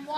and walk